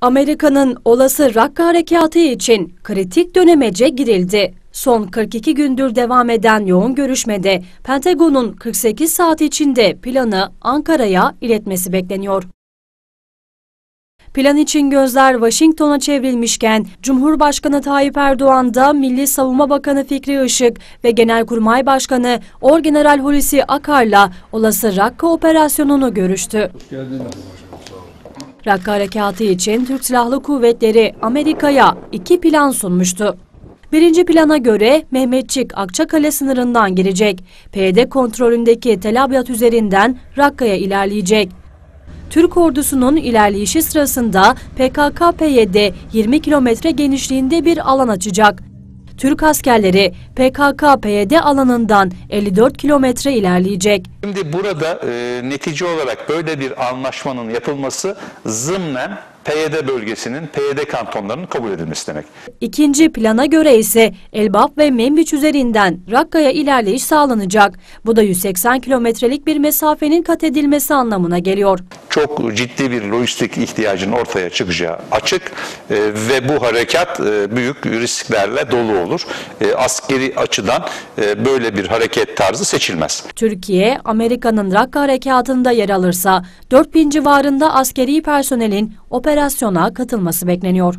Amerika'nın olası Rakka harekatı için kritik dönemece girildi. Son 42 gündür devam eden yoğun görüşmede Pentagon'un 48 saat içinde planı Ankara'ya iletmesi bekleniyor. Plan için gözler Washington'a çevrilmişken Cumhurbaşkanı Tayyip Erdoğan da Milli Savunma Bakanı Fikri Işık ve Genelkurmay Başkanı Orgeneral Hulusi Akar'la olası Rakka operasyonunu görüştü. Geldin başkanım sağ olun. Rakka harekatı için Türk Silahlı Kuvvetleri Amerika'ya iki plan sunmuştu. Birinci plana göre Mehmetçik Akçakale sınırından girecek. PYD kontrolündeki Tel Abyad üzerinden Rakka'ya ilerleyecek. Türk ordusunun ilerleyişi sırasında PKK-PYD 20 kilometre genişliğinde bir alan açacak. Türk askerleri PKK-PYD alanından 54 kilometre ilerleyecek. Şimdi burada e, netice olarak böyle bir anlaşmanın yapılması zımnen PYD bölgesinin, PYD kantonlarının kabul edilmesi demek. İkinci plana göre ise Elbap ve Membiç üzerinden Rakka'ya ilerleyiş sağlanacak. Bu da 180 kilometrelik bir mesafenin kat edilmesi anlamına geliyor. Çok ciddi bir lojistik ihtiyacın ortaya çıkacağı açık e, ve bu harekat e, büyük risklerle dolu olur. E, askeri açıdan e, böyle bir hareket tarzı seçilmez. Türkiye, Amerika'nın Rakka harekatında yer alırsa 4000 civarında askeri personelin operasyona katılması bekleniyor.